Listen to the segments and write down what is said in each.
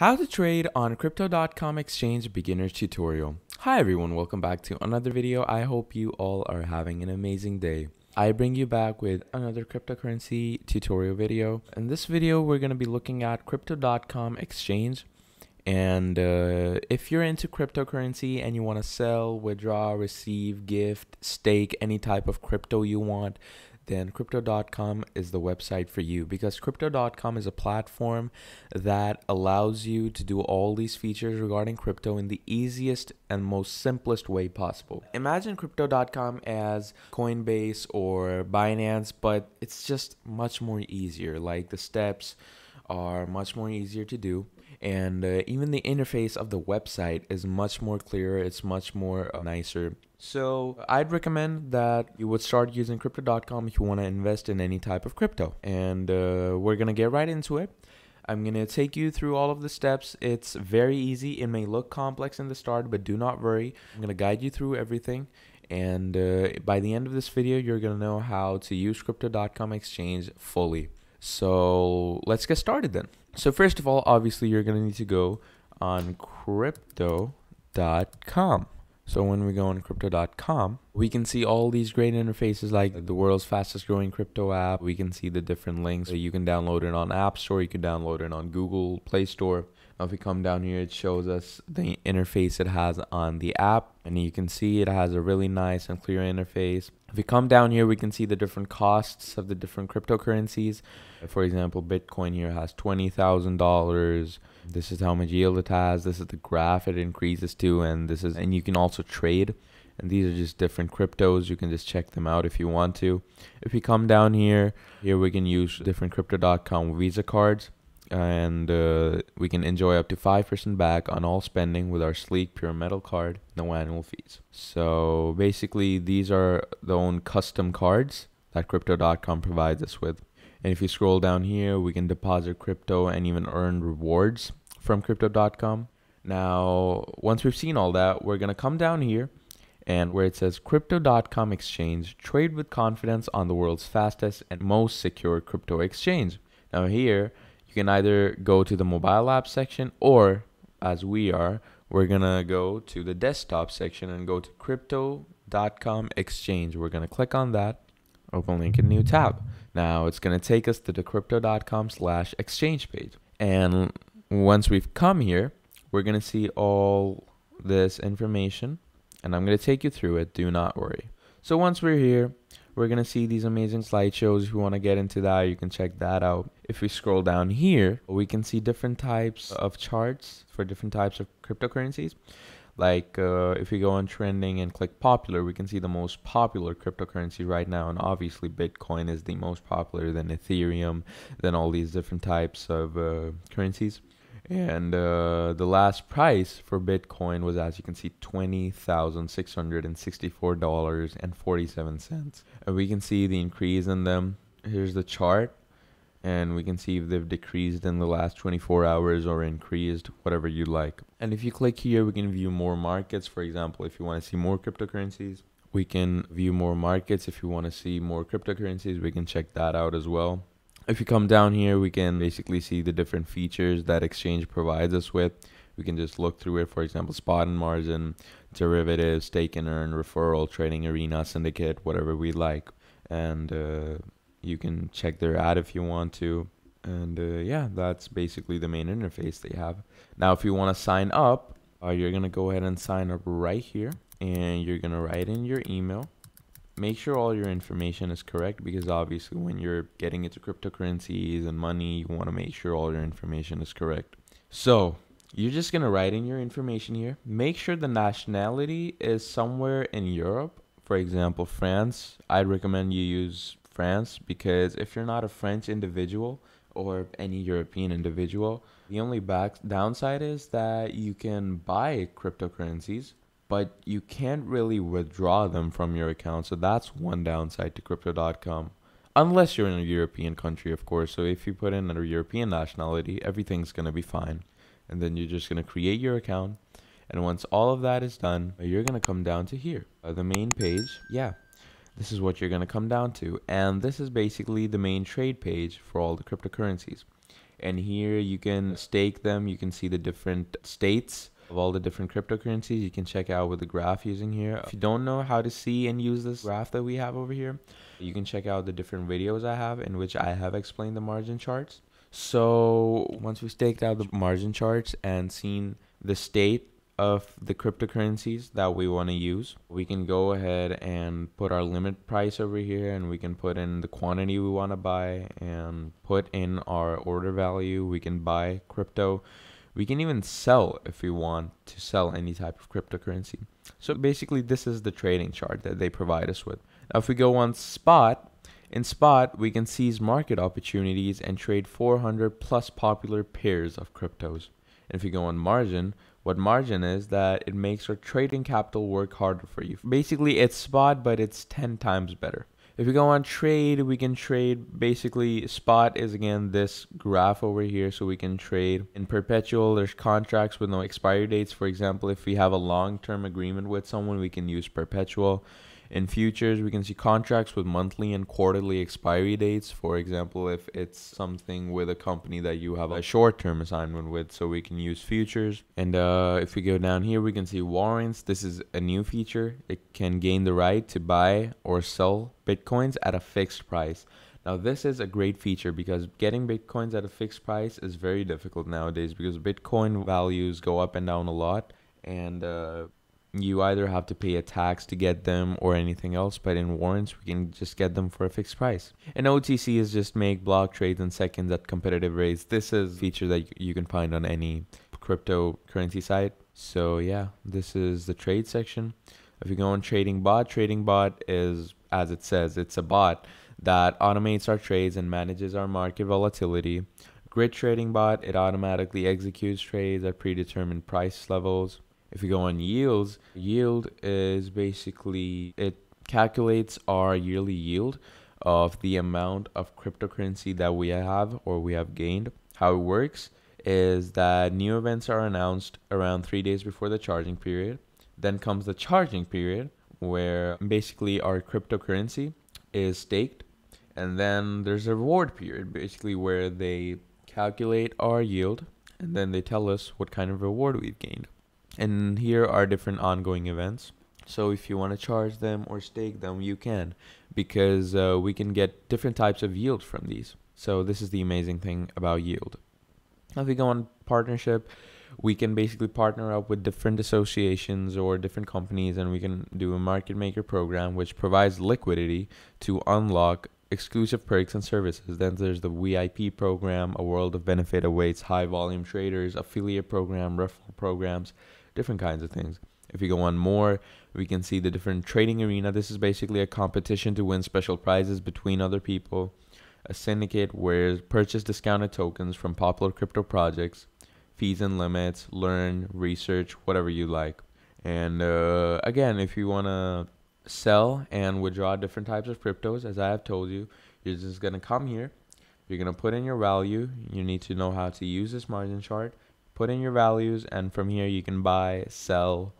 How to trade on crypto.com exchange beginner tutorial. Hi everyone, welcome back to another video. I hope you all are having an amazing day. I bring you back with another cryptocurrency tutorial video. In this video, we're going to be looking at crypto.com exchange. And uh, if you're into cryptocurrency and you want to sell, withdraw, receive, gift, stake any type of crypto you want, then crypto.com is the website for you because crypto.com is a platform that allows you to do all these features regarding crypto in the easiest and most simplest way possible. Imagine crypto.com as Coinbase or Binance, but it's just much more easier. Like the steps are much more easier to do and uh, even the interface of the website is much more clearer it's much more uh, nicer so i'd recommend that you would start using crypto.com if you want to invest in any type of crypto and uh, we're gonna get right into it I'm going to take you through all of the steps. It's very easy. It may look complex in the start, but do not worry. I'm going to guide you through everything. And uh, by the end of this video, you're going to know how to use crypto.com exchange fully. So let's get started then. So first of all, obviously you're going to need to go on crypto.com. So when we go on crypto.com, we can see all these great interfaces like the world's fastest growing crypto app. We can see the different links. You can download it on App Store, you can download it on Google Play Store. If we come down here, it shows us the interface it has on the app and you can see it has a really nice and clear interface. If we come down here, we can see the different costs of the different cryptocurrencies. For example, Bitcoin here has $20,000. This is how much yield it has. This is the graph it increases to. And this is, and you can also trade. And these are just different cryptos. You can just check them out if you want to. If we come down here, here we can use different crypto.com Visa cards and uh, we can enjoy up to 5% back on all spending with our sleek pure metal card no annual fees. So basically these are the own custom cards that crypto.com provides us with. And if you scroll down here we can deposit crypto and even earn rewards from crypto.com now once we've seen all that we're going to come down here and where it says crypto.com exchange trade with confidence on the world's fastest and most secure crypto exchange. Now here you can either go to the mobile app section or as we are we're gonna go to the desktop section and go to crypto.com exchange. We're gonna click on that open link in new tab. Now it's gonna take us to the crypto.com slash exchange page. And once we've come here we're gonna see all this information and I'm gonna take you through it. Do not worry. So once we're here we're going to see these amazing slideshows. If you want to get into that, you can check that out. If we scroll down here, we can see different types of charts for different types of cryptocurrencies. Like uh, if we go on trending and click popular, we can see the most popular cryptocurrency right now. And obviously Bitcoin is the most popular, then Ethereum, then all these different types of uh, currencies. And uh, the last price for Bitcoin was, as you can see, $20,664.47. And we can see the increase in them. Here's the chart. And we can see if they've decreased in the last 24 hours or increased, whatever you like. And if you click here, we can view more markets. For example, if you want to see more cryptocurrencies, we can view more markets. If you want to see more cryptocurrencies, we can check that out as well if you come down here, we can basically see the different features that Exchange provides us with. We can just look through it, for example, spot and margin, derivatives, stake and earn, referral, trading arena, syndicate, whatever we like. And uh, you can check their ad if you want to. And uh, yeah, that's basically the main interface they have. Now, if you want to sign up, uh, you're going to go ahead and sign up right here. And you're going to write in your email make sure all your information is correct because obviously when you're getting into cryptocurrencies and money, you want to make sure all your information is correct. So you're just going to write in your information here. Make sure the nationality is somewhere in Europe. For example, France. I'd recommend you use France because if you're not a French individual or any European individual, the only back downside is that you can buy cryptocurrencies but you can't really withdraw them from your account. So that's one downside to crypto.com. Unless you're in a European country, of course. So if you put in a European nationality, everything's going to be fine. And then you're just going to create your account. And once all of that is done, you're going to come down to here, uh, the main page. Yeah, this is what you're going to come down to. And this is basically the main trade page for all the cryptocurrencies. and here you can stake them you can see the different states of all the different cryptocurrencies you can check out with the graph using here if you don't know how to see and use this graph that we have over here you can check out the different videos i have in which i have explained the margin charts so once we staked out the margin charts and seen the state of the cryptocurrencies that we want to use, we can go ahead and put our limit price over here and we can put in the quantity we want to buy and put in our order value. We can buy crypto. We can even sell if we want to sell any type of cryptocurrency. So basically, this is the trading chart that they provide us with. Now, if we go on spot, in spot, we can seize market opportunities and trade 400 plus popular pairs of cryptos. And if you go on margin, what margin is that it makes your trading capital work harder for you. Basically, it's spot, but it's 10 times better. If we go on trade, we can trade basically spot is again this graph over here. So we can trade in perpetual. There's contracts with no expiry dates. For example, if we have a long term agreement with someone, we can use perpetual. In futures, we can see contracts with monthly and quarterly expiry dates. For example, if it's something with a company that you have a short term assignment with, so we can use futures. And uh, if we go down here, we can see warrants. This is a new feature. It can gain the right to buy or sell Bitcoins at a fixed price. Now, this is a great feature because getting Bitcoins at a fixed price is very difficult nowadays because Bitcoin values go up and down a lot. And uh, you either have to pay a tax to get them or anything else, but in warrants, we can just get them for a fixed price. And OTC is just make block trades in seconds at competitive rates. This is a feature that you can find on any cryptocurrency site. So yeah, this is the trade section. If you go on Trading Bot, Trading Bot is, as it says, it's a bot that automates our trades and manages our market volatility. Grid Trading Bot, it automatically executes trades at predetermined price levels if you go on yields, yield is basically it calculates our yearly yield of the amount of cryptocurrency that we have or we have gained. How it works is that new events are announced around three days before the charging period. Then comes the charging period, where basically our cryptocurrency is staked. And then there's a reward period, basically, where they calculate our yield and then they tell us what kind of reward we've gained. And here are different ongoing events. So if you want to charge them or stake them, you can because uh, we can get different types of yield from these. So this is the amazing thing about yield. If we go on partnership, we can basically partner up with different associations or different companies and we can do a market maker program which provides liquidity to unlock exclusive perks and services. Then there's the VIP program, a world of benefit awaits high volume traders, affiliate program, referral programs, different kinds of things. If you go on more, we can see the different trading arena. This is basically a competition to win special prizes between other people. A syndicate where purchase discounted tokens from popular crypto projects, fees and limits, learn, research, whatever you like. And uh, again, if you want to sell and withdraw different types of cryptos, as I have told you, you're just going to come here. You're going to put in your value. You need to know how to use this margin chart put in your values and from here you can buy sell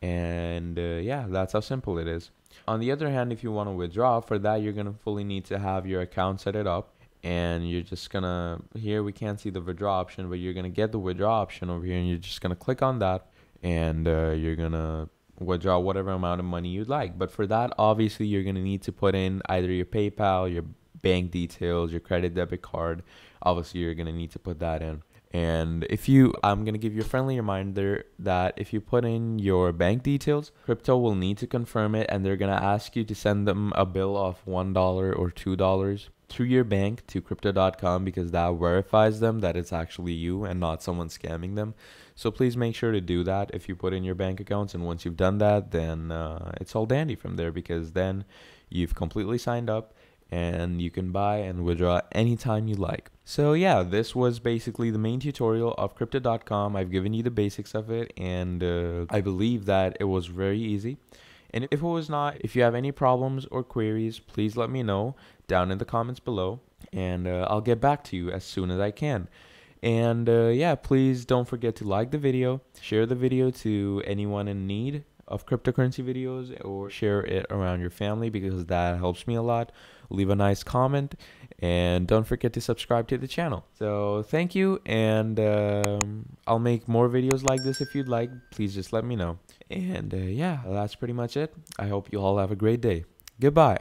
and uh, yeah that's how simple it is. On the other hand if you want to withdraw for that you're going to fully need to have your account set it up and you're just gonna here we can't see the withdraw option but you're gonna get the withdraw option over here and you're just gonna click on that and uh, you're gonna withdraw whatever amount of money you'd like. But for that obviously you're gonna need to put in either your paypal your bank details your credit debit card. Obviously you're gonna need to put that in and if you, I'm going to give you a friendly reminder that if you put in your bank details, crypto will need to confirm it and they're going to ask you to send them a bill of $1 or $2 through your bank to crypto.com because that verifies them that it's actually you and not someone scamming them. So please make sure to do that if you put in your bank accounts. And once you've done that, then uh, it's all dandy from there because then you've completely signed up and you can buy and withdraw anytime you like. So yeah, this was basically the main tutorial of crypto.com. I've given you the basics of it and uh, I believe that it was very easy. And if it was not, if you have any problems or queries, please let me know down in the comments below and uh, I'll get back to you as soon as I can. And uh, yeah, please don't forget to like the video, share the video to anyone in need of cryptocurrency videos or share it around your family because that helps me a lot. Leave a nice comment and don't forget to subscribe to the channel. So thank you and um, I'll make more videos like this if you'd like. Please just let me know. And uh, yeah, that's pretty much it. I hope you all have a great day. Goodbye.